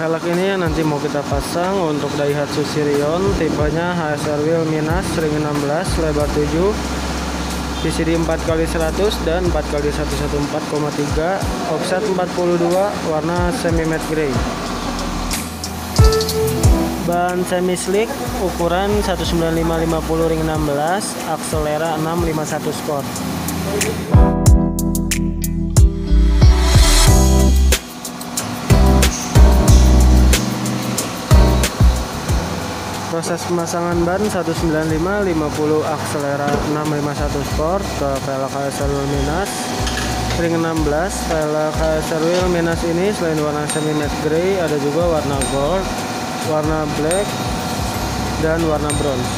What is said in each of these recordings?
velg ini nanti mau kita pasang untuk Daihatsu Sirion tipenya HSR wheel minus ring 16 lebar 7 PCD 4x100 dan 4x114,3 offset 42 warna semi matte gray ban semi slick ukuran 19550 ring 16 akselera 651 sport proses pemasangan ban 195 50 akselera 651 sport ke velg HSR wheel minus ring 16 velg HSR wheel minus ini selain warna semi matte gray ada juga warna gold warna black dan warna bronze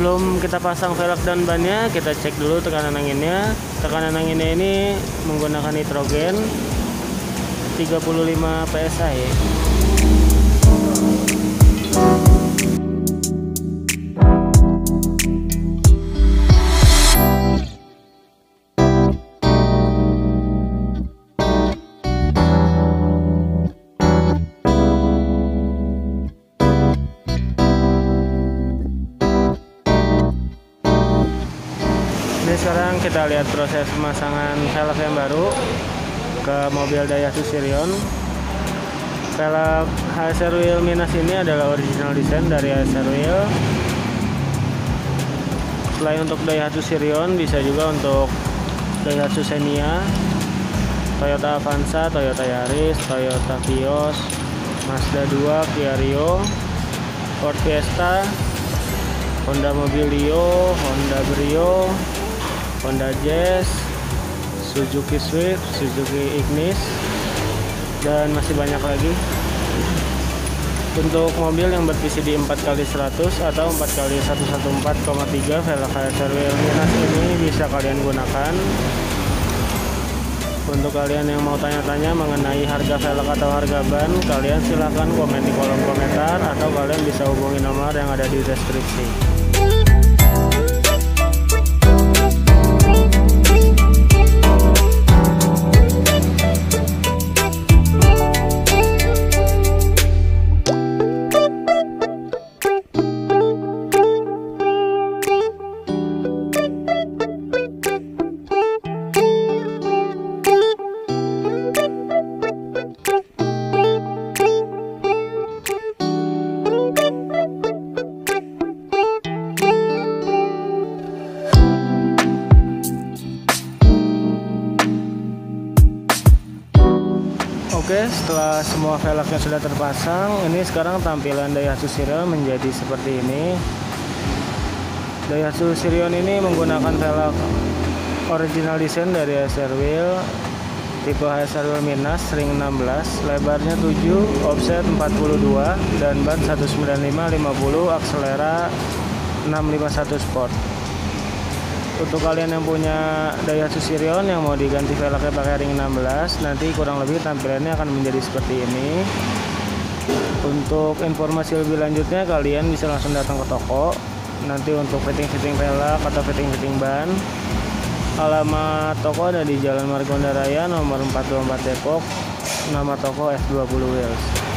sebelum kita pasang velg dan bannya kita cek dulu tekanan anginnya. Tekanan anginnya ini menggunakan nitrogen 35 psi kita lihat proses pemasangan velg yang baru ke mobil Daihatsu Sirion. Velg HSR Wheel Minus ini adalah original desain dari HSR Wheel. Selain untuk Daihatsu Sirion, bisa juga untuk Daihatsu Xenia, Toyota Avanza, Toyota Yaris, Toyota Vios, Mazda 2, Kia Rio, Ford Fiesta, Honda Mobilio, Honda Brio, Honda Jazz, Suzuki Swift, Suzuki Ignis, dan masih banyak lagi. Untuk mobil yang berPCD 4x100 atau 4x114,3 velg wheel minus ini bisa kalian gunakan. Untuk kalian yang mau tanya-tanya mengenai harga velg atau harga ban, kalian silahkan komen di kolom komentar atau kalian bisa hubungi nomor yang ada di deskripsi. Oke, setelah semua velgnya sudah terpasang, ini sekarang tampilan Daihatsu Sirion menjadi seperti ini. Daihatsu Sirion ini menggunakan velg original desain dari HSR Wheel tipe HSR Wheel Minus ring 16, lebarnya 7, offset 42 dan ban 195 50 akselera 651 sport untuk kalian yang punya Daihatsu Sirion yang mau diganti velgnya pakai ring 16 nanti kurang lebih tampilannya akan menjadi seperti ini. Untuk informasi lebih lanjutnya kalian bisa langsung datang ke toko. Nanti untuk fitting-fitting velg atau fitting-fitting ban. Alamat toko ada di Jalan Margonda Raya nomor 424 Depok nama toko F20 Wheels